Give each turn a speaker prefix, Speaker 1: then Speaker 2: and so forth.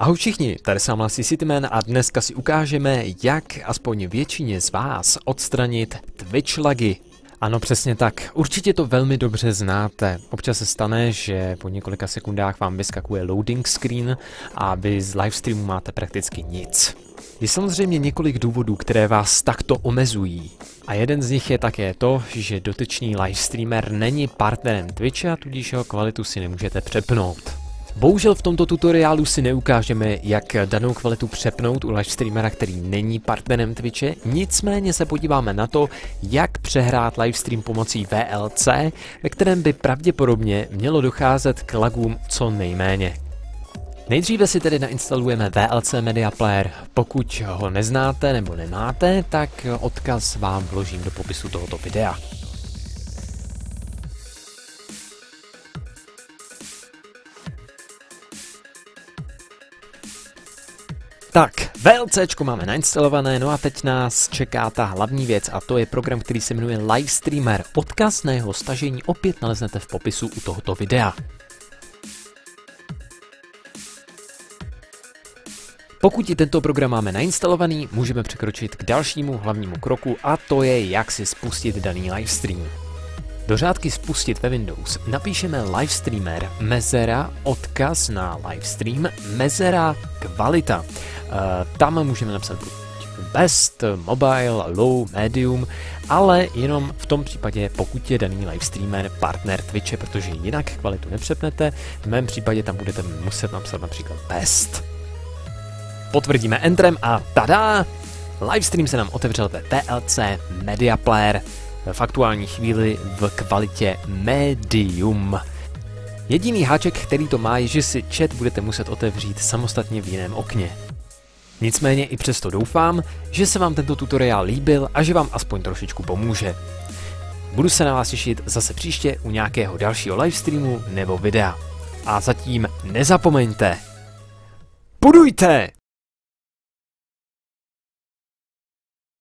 Speaker 1: Ahoj všichni, tady jsem Lasy Cityman a dneska si ukážeme, jak aspoň většině z vás odstranit Twitch lagy. Ano, přesně tak. Určitě to velmi dobře znáte. Občas se stane, že po několika sekundách vám vyskakuje loading screen a vy z livestreamu máte prakticky nic. Je samozřejmě několik důvodů, které vás takto omezují. A jeden z nich je také to, že dotyčný livestreamer není partnerem Twitche a tudíž jeho kvalitu si nemůžete přepnout. Bohužel v tomto tutoriálu si neukážeme, jak danou kvalitu přepnout u livestreamera, který není partnerem Twitche, nicméně se podíváme na to, jak přehrát livestream pomocí VLC, ve kterém by pravděpodobně mělo docházet k lagům co nejméně. Nejdříve si tedy nainstalujeme VLC Media Player. Pokud ho neznáte nebo nemáte, tak odkaz vám vložím do popisu tohoto videa. Tak, VLC máme nainstalované, no a teď nás čeká ta hlavní věc a to je program, který se jmenuje Livestreamer. Odkaz na jeho stažení opět naleznete v popisu u tohoto videa. Pokud i tento program máme nainstalovaný, můžeme překročit k dalšímu hlavnímu kroku a to je jak si spustit daný livestream. Do řádky spustit ve Windows napíšeme livestreamer mezera odkaz na livestream mezera kvalita. Eh, tam můžeme napsat best, mobile, low, medium, ale jenom v tom případě, pokud je daný livestreamer partner Twitche, protože jinak kvalitu nepřepnete, v mém případě tam budete muset napsat například best. Potvrdíme Entrem a tada! Livestream se nám otevřel ve VLC Media Player v aktuální chvíli v kvalitě medium. Jediný háček, který to má, je, že si chat budete muset otevřít samostatně v jiném okně. Nicméně i přesto doufám, že se vám tento tutoriál líbil a že vám aspoň trošičku pomůže. Budu se na vás těšit zase příště u nějakého dalšího livestreamu nebo videa. A zatím nezapomeňte, budujte!